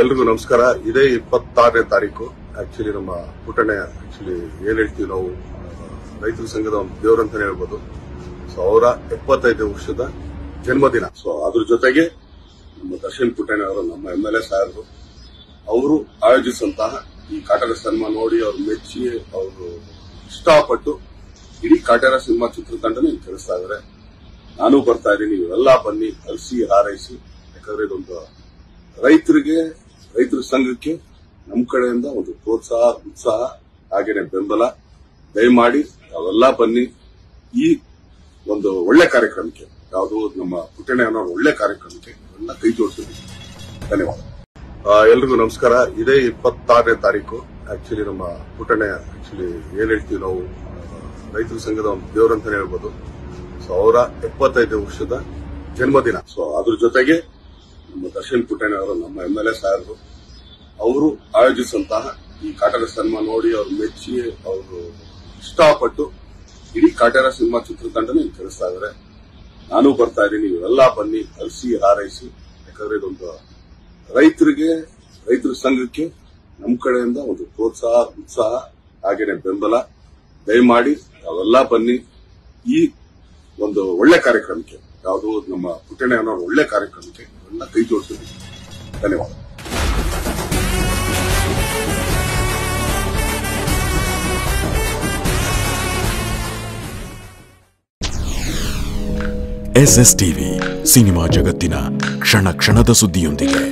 ಎಲ್ರಿಗೂ ನಮಸ್ಕಾರ. ಇದೇ ಇಪ್ಪತ್ತಾರನೇ ತಾರೀಕು. ಆಕ್ಚುಲಿ ನಮ್ಮ ಪುಟಣೆ ಆಕ್ಚುಲಿ ಏನ್ ಹೇಳ್ತೀವಿ ನಾವು ರೈತರ ಸಂಘದ ಒಂದು ದೇವರಂತಾನೆ ಹೇಳ್ಬೋದು. ಸೊ ಅವರ ಎಪ್ಪತ್ತೈದು ವರ್ಷದ ಜನ್ಮದಿನ. ಸೊ ಅದ್ರ ಜೊತೆಗೆ ನಮ್ಮ ದರ್ಶನ್ ಪುಟಣೆ ಅವರು, ನಮ್ಮ ಎಂ ಎಲ್ ಎ ಸಾಹೇಬರು ಅವರು ಆಯೋಜಿಸಿದಂತಹ ಈ ಕಾಟರ ಸಿನಿಮಾ ನೋಡಿ ಅವ್ರು ಮೆಚ್ಚಿ ಅವರು ಇಷ್ಟಪಟ್ಟು ಇಡೀ ಕಾಟರ ಸಿನಿಮಾ ಚಿತ್ರತಂಡನೇ ಕಳಿಸ್ತಾ ಇದ್ದಾರೆ ನಾನು ಬರ್ತಾ ಇದ್ದೀನಿ. ಇವೆಲ್ಲ ಬನ್ನಿ, ಕಲಸಿ, ಹಾರೈಸಿ. ಯಾಕಂದ್ರೆ ಇದೊಂದು ರೈತರಿಗೆ, ರೈತರ ಸಂಘಕ್ಕೆ ನಮ್ಮ ಕಡೆಯಿಂದ ಒಂದು ಪ್ರೋತ್ಸಾಹ, ಉತ್ಸಾಹ, ಹಾಗೇನೆ ಬೆಂಬಲ. ದಯಮಾಡಿ ಅವೆಲ್ಲ ಬನ್ನಿ. ಈ ಒಂದು ಒಳ್ಳೆ ಕಾರ್ಯಕ್ರಮಕ್ಕೆ, ಯಾವುದು ನಮ್ಮ ಪುಟ್ಟಣೆ ಅನ್ನೋ ಒಳ್ಳೆ ಕಾರ್ಯಕ್ರಮಕ್ಕೆ ಎಲ್ಲ ಕೈ ಜೋಡಿಸಿದ್ವಿ ಧನ್ಯವಾದ. ಎಲ್ರಿಗೂ ನಮಸ್ಕಾರ. ಇದೇ ಇಪ್ಪತ್ತಾರನೇ ತಾರೀಕು. ಆಕ್ಚುಲಿ ನಮ್ಮ ಪುಟ್ಟಣ ಆಕ್ಚುಲಿ ಏನ್ ಹೇಳ್ತೀವಿ ನಾವು ರೈತರ ಸಂಘದ ಒಂದು ದೇವರಂತಾನೆ ಹೇಳ್ಬೋದು. ಸೊ, ಅವರ ಎಪ್ಪತ್ತೈದು ವರ್ಷದ ಜನ್ಮದಿನ. ಸೊ ಅದ್ರ ಜೊತೆಗೆ ನಮ್ಮ ದರ್ಶನ್ ಅವರು, ನಮ್ಮ ಎಂ ಎಲ್ ಎ ಅವರು ಆಯೋಜಿಸಿದಂತಹ ಈ ಕಾಟರ ಸಿನಿಮಾ ನೋಡಿ ಅವ್ರು ಮೆಚ್ಚಿ ಅವರು ಇಷ್ಟಪಟ್ಟು ಇಡೀ ಕಾಟರ ಸಿನಿಮಾ ಚಿತ್ರತಂಡನೇ ಕಳಿಸ್ತಾ ಇದ್ದಾರೆ. ನಾನು ಬರ್ತಾ ಇದ್ದೀನಿ ಇವೆಲ್ಲ ಬನ್ನಿ, ಕಲಸಿ, ಹಾರೈಸಿ. ಯಾಕಂದ್ರೆ ಇದೊಂದು ರೈತರಿಗೆ, ರೈತರ ಸಂಘಕ್ಕೆ ನಮ್ಮ ಕಡೆಯಿಂದ ಒಂದು ಪ್ರೋತ್ಸಾಹ, ಉತ್ಸಾಹ, ಹಾಗೇನೆ ಬೆಂಬಲ. ದಯಮಾಡಿ ಅವೆಲ್ಲ ಬನ್ನಿ. ಈ ಒಂದು ಒಳ್ಳೆ ಕಾರ್ಯಕ್ರಮಕ್ಕೆ ಯಾವುದು ನಮ್ಮ ಪುಟ್ಟಣ್ಣ ಅನ್ನೋ ಒಳ್ಳೆ ಕಾರ್ಯಕ್ರಮಕ್ಕೆ ಎಲ್ಲ ಕೈ ಜೋಡಿಸಿದ್ವಿ ಧನ್ಯವಾದ. ಎಸ್ ಎಸ್ ಟಿವಿ ಸಿನಿಮಾ ಜಗತ್ತಿನ ಕ್ಷಣ ಕ್ಷಣದ ಸುದ್ದಿಯೊಂದಿಗೆ.